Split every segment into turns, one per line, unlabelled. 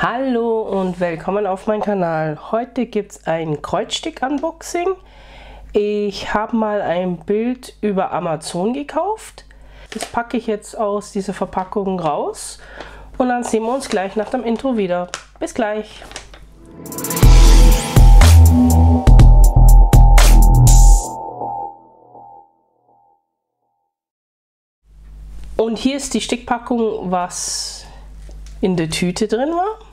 Hallo und willkommen auf meinem Kanal. Heute gibt es ein Kreuzstück-Unboxing. Ich habe mal ein Bild über Amazon gekauft. Das packe ich jetzt aus dieser Verpackung raus und dann sehen wir uns gleich nach dem Intro wieder. Bis gleich! Und hier ist die Stickpackung, was in der Tüte drin war.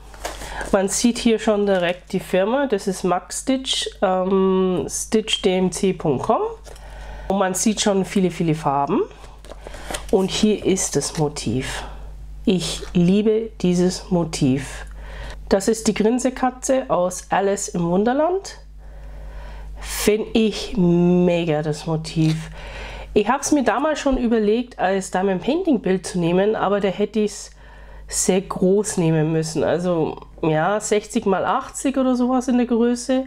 Man sieht hier schon direkt die Firma, das ist Max Stitch, ähm, stitchdmc.com. Und man sieht schon viele, viele Farben. Und hier ist das Motiv. Ich liebe dieses Motiv. Das ist die Grinsekatze aus Alice im Wunderland. Finde ich mega das Motiv. Ich habe es mir damals schon überlegt, als Diamond Painting Bild zu nehmen, aber da hätte ich es sehr groß nehmen müssen. Also ja, 60 mal 80 oder sowas in der Größe.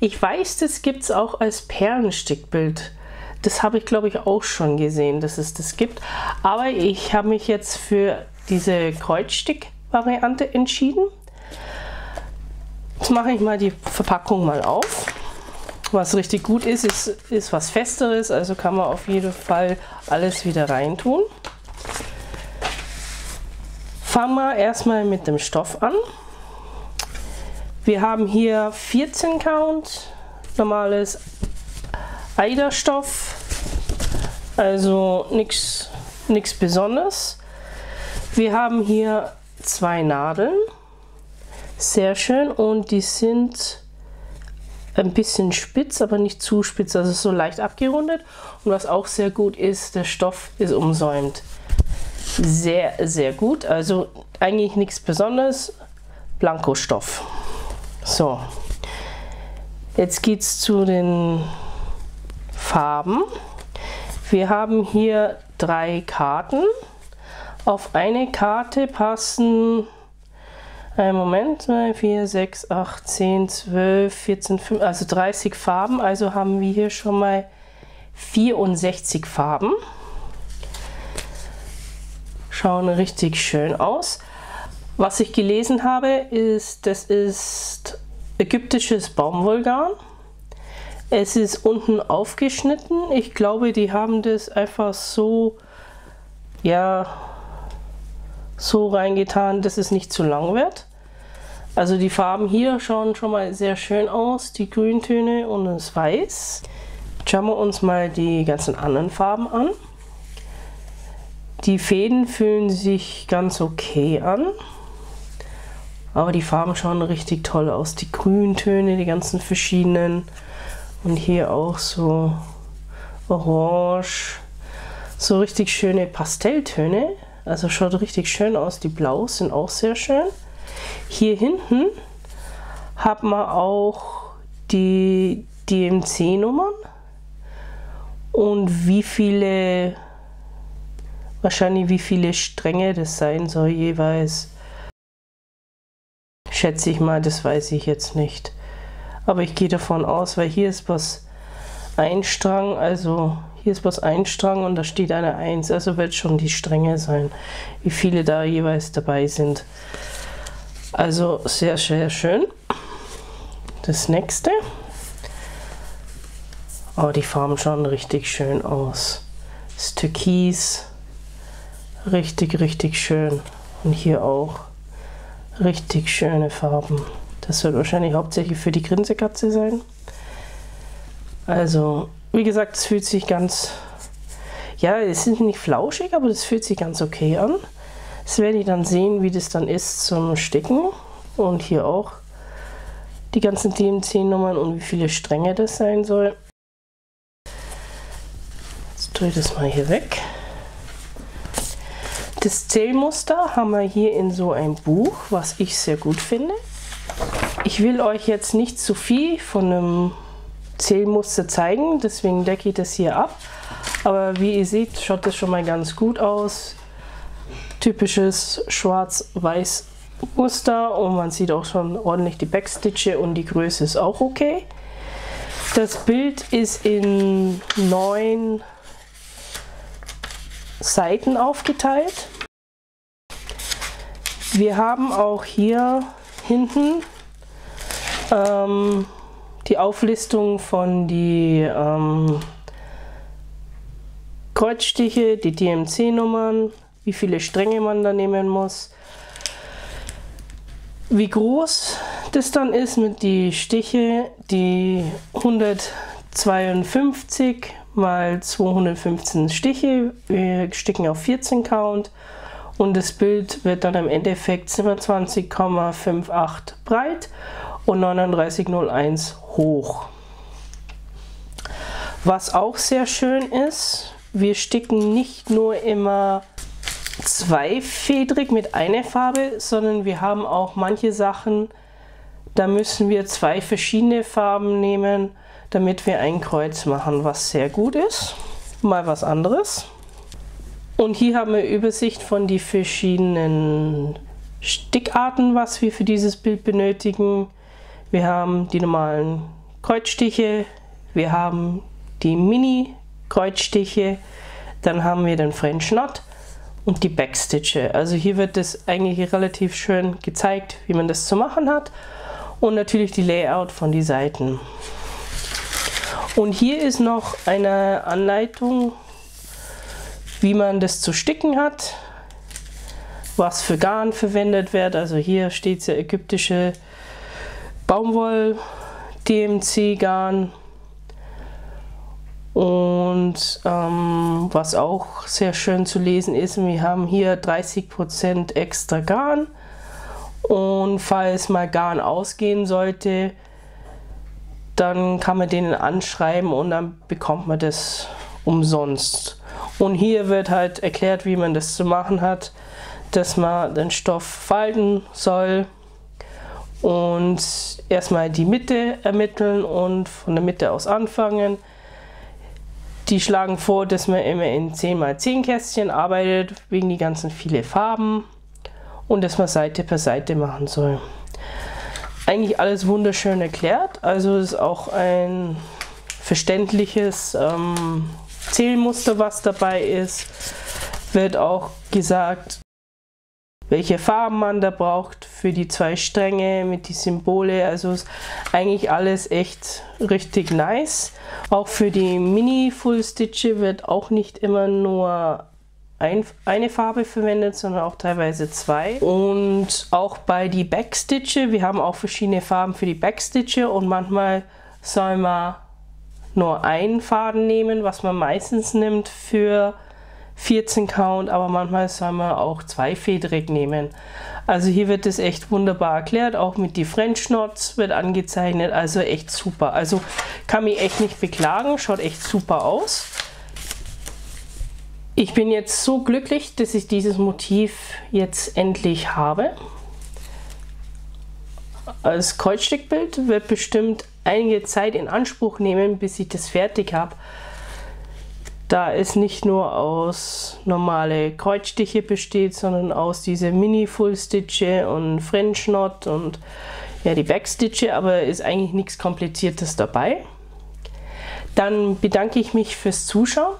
Ich weiß, das gibt es auch als Perlenstickbild. Das habe ich, glaube ich, auch schon gesehen, dass es das gibt. Aber ich habe mich jetzt für diese Kreuzstick-Variante entschieden. Jetzt mache ich mal die Verpackung mal auf. Was richtig gut ist, ist, ist was Festeres, also kann man auf jeden Fall alles wieder reintun. Fangen wir erstmal mit dem Stoff an. Wir haben hier 14 Count, normales Eiderstoff, also nichts Besonderes. Wir haben hier zwei Nadeln, sehr schön und die sind ein bisschen spitz, aber nicht zu spitz, also so leicht abgerundet. Und was auch sehr gut ist, der Stoff ist umsäumt. Sehr, sehr gut, also eigentlich nichts Besonderes, Blankostoff. So, jetzt geht es zu den Farben. Wir haben hier drei Karten. Auf eine Karte passen, einen Moment, 2, 4, 6, 8, 10, 12, 14, 15, also 30 Farben. Also haben wir hier schon mal 64 Farben. Schauen richtig schön aus. Was ich gelesen habe, ist, das ist ägyptisches Baumwollgarn. Es ist unten aufgeschnitten. Ich glaube, die haben das einfach so, ja, so reingetan, dass es nicht zu lang wird. Also die Farben hier schauen schon mal sehr schön aus, die Grüntöne und das Weiß. Schauen wir uns mal die ganzen anderen Farben an. Die Fäden fühlen sich ganz okay an. Aber die Farben schauen richtig toll aus. Die Grüntöne, die ganzen verschiedenen. Und hier auch so orange. So richtig schöne Pastelltöne. Also schaut richtig schön aus. Die Blaus sind auch sehr schön. Hier hinten hat man auch die DMC-Nummern. Und wie viele, wahrscheinlich wie viele Stränge das sein soll jeweils schätze ich mal, das weiß ich jetzt nicht. Aber ich gehe davon aus, weil hier ist was ein Strang, also hier ist was ein Strang und da steht eine 1, also wird schon die Stränge sein, wie viele da jeweils dabei sind. Also sehr, sehr schön. Das nächste. Oh, die Farben schauen richtig schön aus. Das Türkis. Richtig, richtig schön. Und hier auch. Richtig schöne Farben. Das wird wahrscheinlich hauptsächlich für die Grinsekatze sein. Also, wie gesagt, es fühlt sich ganz, ja, es ist nicht flauschig, aber das fühlt sich ganz okay an. Das werde ich dann sehen, wie das dann ist zum Sticken. Und hier auch die ganzen DMC-Nummern und wie viele Stränge das sein soll. Jetzt tue ich das mal hier weg. Das Zählmuster haben wir hier in so einem Buch, was ich sehr gut finde. Ich will euch jetzt nicht zu viel von einem Zählmuster zeigen, deswegen decke ich das hier ab. Aber wie ihr seht, schaut das schon mal ganz gut aus. Typisches schwarz-weiß Muster und man sieht auch schon ordentlich die Backstitche und die Größe ist auch okay. Das Bild ist in neun Seiten aufgeteilt. Wir haben auch hier hinten ähm, die Auflistung von die ähm, Kreuzstiche, die DMC-Nummern, wie viele Stränge man da nehmen muss, wie groß das dann ist mit die Stiche, die 152 mal 215 Stiche, wir sticken auf 14 Count und das Bild wird dann im Endeffekt 27,58 breit und 39,01 hoch. Was auch sehr schön ist, wir sticken nicht nur immer zweifedrig mit einer Farbe, sondern wir haben auch manche Sachen, da müssen wir zwei verschiedene Farben nehmen, damit wir ein Kreuz machen, was sehr gut ist. Mal was anderes. Und hier haben wir Übersicht von den verschiedenen Stickarten, was wir für dieses Bild benötigen. Wir haben die normalen Kreuzstiche, wir haben die Mini-Kreuzstiche, dann haben wir den French Knot und die Backstitche. Also hier wird es eigentlich relativ schön gezeigt, wie man das zu machen hat und natürlich die Layout von die Seiten. Und hier ist noch eine Anleitung, wie man das zu sticken hat, was für Garn verwendet wird. Also hier steht ja ägyptische Baumwoll DMC Garn und ähm, was auch sehr schön zu lesen ist, wir haben hier 30% extra Garn und falls mal Garn ausgehen sollte, dann kann man denen anschreiben und dann bekommt man das umsonst. Und hier wird halt erklärt, wie man das zu machen hat, dass man den Stoff falten soll und erstmal die Mitte ermitteln und von der Mitte aus anfangen. Die schlagen vor, dass man immer in 10x10 Kästchen arbeitet, wegen die ganzen viele Farben und dass man Seite per Seite machen soll. Eigentlich alles wunderschön erklärt, also ist auch ein verständliches ähm, Zählmuster, was dabei ist. Wird auch gesagt, welche Farben man da braucht für die zwei Stränge mit die Symbole. Also ist eigentlich alles echt richtig nice. Auch für die Mini Full Stitche wird auch nicht immer nur ein, eine Farbe verwendet, sondern auch teilweise zwei. Und auch bei die Backstitche, wir haben auch verschiedene Farben für die Backstitche und manchmal soll man nur einen Faden nehmen, was man meistens nimmt für 14 Count, aber manchmal soll man auch zweifedrig nehmen. Also hier wird es echt wunderbar erklärt, auch mit die French Knots wird angezeichnet, also echt super. Also kann mich echt nicht beklagen, schaut echt super aus. Ich bin jetzt so glücklich, dass ich dieses Motiv jetzt endlich habe. Als Kreuzstickbild wird bestimmt einige Zeit in Anspruch nehmen, bis ich das fertig habe. Da es nicht nur aus normale Kreuzstiche besteht, sondern aus diese Mini Full Stitche und French Knot und ja die Backstitche, aber ist eigentlich nichts kompliziertes dabei. Dann bedanke ich mich fürs Zuschauen.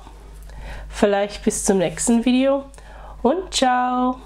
Vielleicht bis zum nächsten Video und ciao!